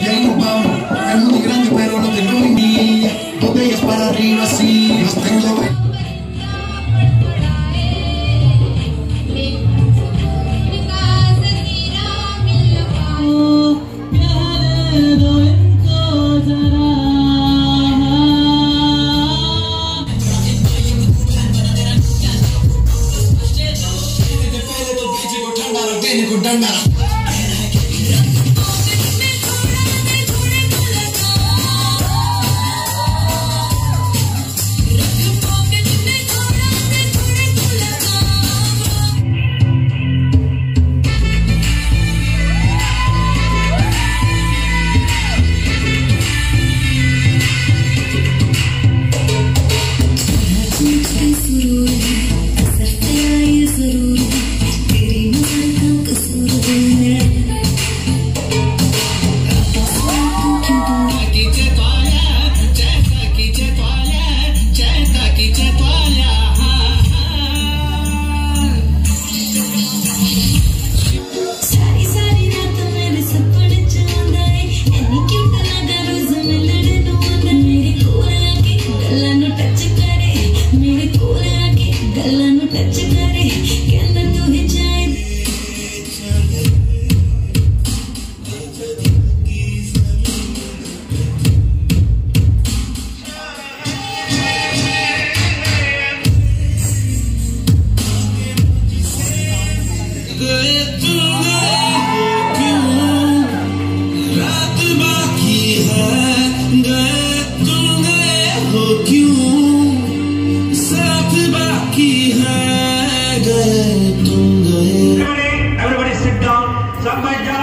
Y ahí nos vamos, es muy grande pero no tengo ni botellas para arriba, sí, tengo.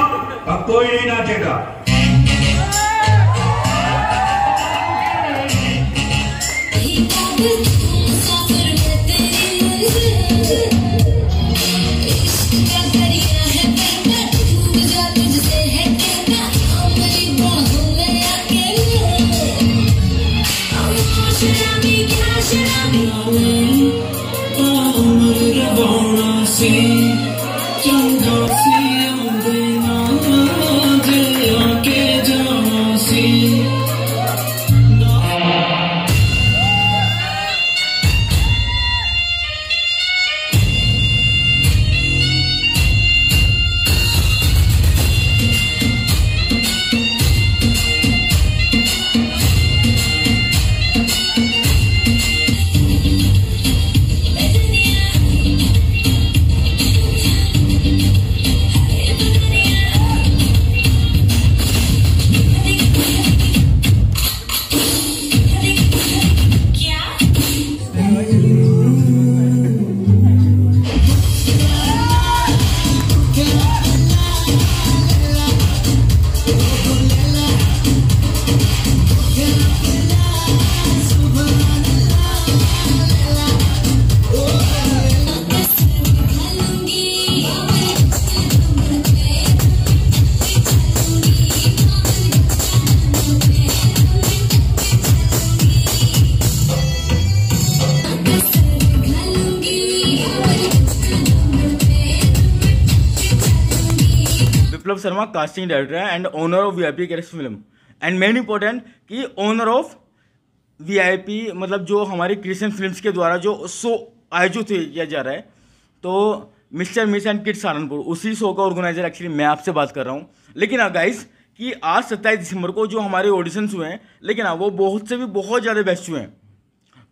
अब कोई नहीं नाचेगा ही काबिल Musafir Sharma casting director है and owner of V I P film and main important कि owner of V I P मतलब जो हमारी क्रिश्चियन फिल्म्स के द्वारा जो शो आयोजित किया जा रहा है तो mister miss and kid Saharanpur, उसी शो का ऑर्गेनाइजर एक्चुअली मैं आपसे बात कर रहा हूँ। लेकिन हाँ गाइस कि आज सत्ताईस दिसंबर को जो हमारे ऑडिशंस हुए हैं, लेकिन हाँ वो बहुत से भी बहुत ज़्यादा बेस्ट हुए हैं।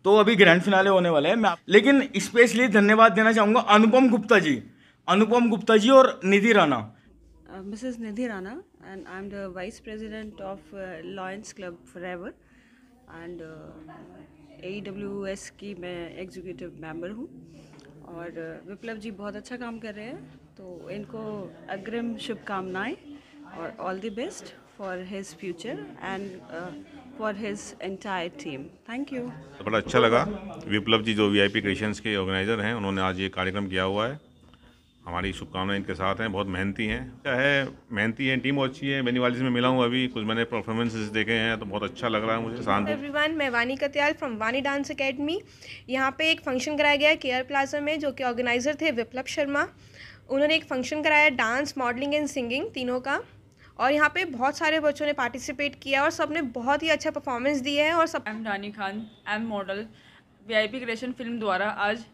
तो अभी ग्रैंड फिनाले होने वाला है। मैं लेकिन स्पेशली धन्यवाद देना चाहूँगा अनुपम गुप्ता जी। अनुपम गुप्ता जी और निधि Rana. Mrs. Nidhi Rana, and I'm the Vice President of uh, Lions Club Forever, and uh, AWS की मैं एग्जीक्यूटिव मेंबर हूँ। और uh, विप्लव जी बहुत अच्छा काम कर रहे हैं। तो इनको अग्रिम शुभकामनाएँ और all the best for his future and for his entire team thank you बड़ा अच्छा लगा। विप्लव जी जो वीआईपी क्रिश्चियंस के ऑर्गेनाइजर हैं उन्होंने आज ये कार्यक्रम किया हुआ है। हमारी शुभकामनाएँ इनके साथ हैं बहुत मेहनती हैं। क्या है मेहनती हैं टीम अच्छी है बेनीवालिस में मिला हूँ अभी कुछ मैंने परफॉर्मेंसेस देखे हैं तो बहुत अच्छा लग रहा है मुझे। शांत एवरीवन मैं Vani Katyal from Vani dance academy यहाँ पे एक फ़ंक्शन कराया गया केयर प्लाजा में जो कि ऑर्गेनाइज़र थे विप्लव शर्मा। उन्होंने एक फ़ंक्शन कराया डांस मॉडलिंग एंड सिंगिंग तीनों का। और यहाँ पे बहुत सारे बच्चों ने पार्टिसिपेट किया और सबने बहुत ही अच्छा परफॉर्मेंस दिया है और सब I am Rani Khan I am model VIP creation film द्वारा आज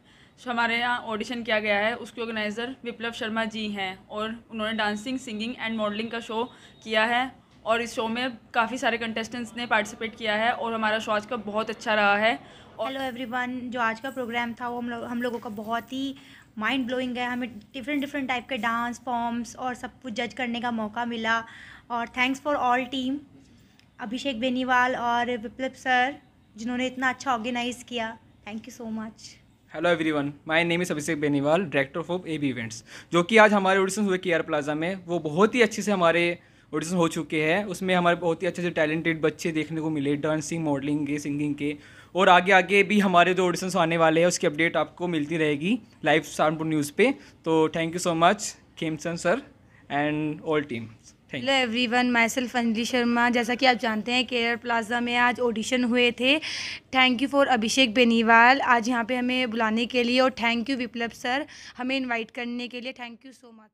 हमारे यहाँ ऑडिशन किया गया है। उसके ऑर्गेनाइज़र विप्लव शर्मा जी हैं और उन्होंने डांसिंग सिंगिंग एंड मॉडलिंग का शो किया है और इस शो में काफ़ी सारे कंटेस्टेंट्स ने पार्टिसिपेट किया है और हमारा शो आज का बहुत अच्छा रहा है। हेलो एवरीवन जो आज का प्रोग्राम था वो हम लोग, हम लोगों का बहुत ही माइंड ब्लोइंग है। हमें डिफरेंट डिफरेंट टाइप के डांस फॉर्म्स और सब कुछ जज करने का मौका मिला। और thanks for all team Abhishek Beniwal और विप्लव सर जिन्होंने इतना अच्छा ऑर्गेनाइज़ किया। Thank you so much hello everyone my name is Abhishek Beniwal director of A B events जो कि आज हमारे ऑडिशन हुए के आर प्लाजा में, वो बहुत ही अच्छे से हमारे ऑडिशन हो चुके हैं। उसमें हमारे बहुत ही अच्छे से टैलेंटेड बच्चे देखने को मिले डांसिंग मॉडलिंग के सिंगिंग के। और आगे आगे भी हमारे जो ऑडिशन आने वाले हैं, उसकी अपडेट आपको मिलती रहेगी लाइव सहारनपुर न्यूज़ पे। तो thank you so much Khemson sir and all team thank hello everyone myself Anjali Sharma जैसा कि आप जानते हैं केयर प्लाजा में आज ऑडिशन हुए थे। Thank you for Abhishek Beniwal आज यहाँ पे हमें बुलाने के लिए और थैंक यू विप्लव सर हमें इनवाइट करने के लिए. Thank you so much